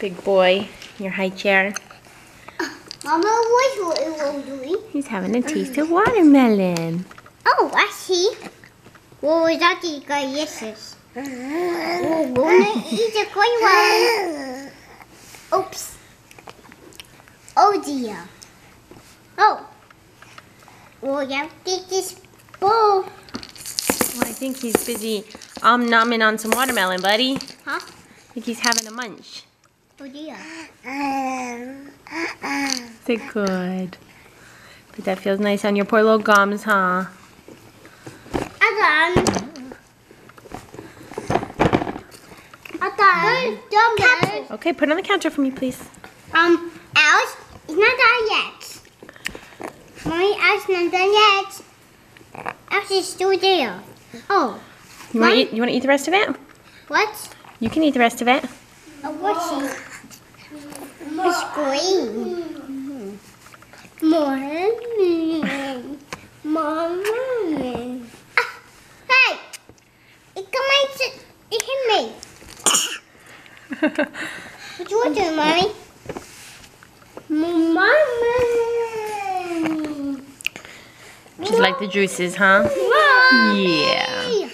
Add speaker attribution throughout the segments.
Speaker 1: Big boy, your high chair.
Speaker 2: Mama, what are doing?
Speaker 1: He's having a taste of watermelon.
Speaker 2: Oh, I see. What was that you got yeses? Gonna eat a coin one. Oops. Oh dear. Oh. Well, you have to take this bowl.
Speaker 1: Well, I think he's busy um numbing on some watermelon, buddy.
Speaker 2: Huh?
Speaker 1: I think he's having a munch.
Speaker 2: Oh dear.
Speaker 1: Say good. But that feels nice on your poor little gums, huh?
Speaker 2: I'm done. I'm done. Done.
Speaker 1: Okay, put it on the counter for me, please.
Speaker 2: Um, Alice, it's not done yet. Mommy, Alice not done yet. Alice is still there. Oh,
Speaker 1: You want to eat? You eat the rest of it?
Speaker 2: what?
Speaker 1: You can eat the rest of it.
Speaker 2: Oh, what's it? It's green. Mommy. Mommy. Ah, hey! It come on, it it hit me. What you doing, Mommy? Mommy.
Speaker 1: Just like the juices, huh?
Speaker 2: Mommy.
Speaker 1: Yeah.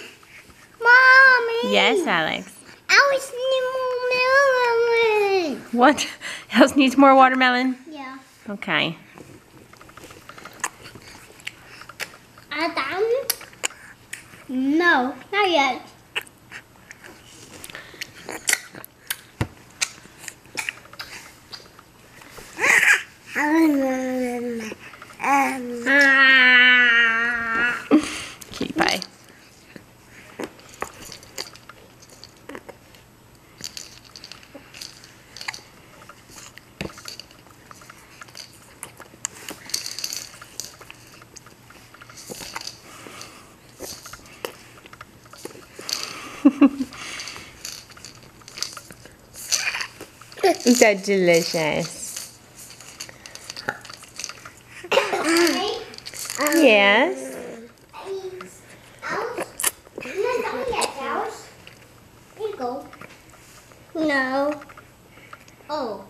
Speaker 2: Mommy.
Speaker 1: Yes, Alex.
Speaker 2: More melon.
Speaker 1: What else needs more watermelon?
Speaker 2: Yeah.
Speaker 1: Okay.
Speaker 2: Adam? No, not yet.
Speaker 1: Is that delicious. yes. No. Oh.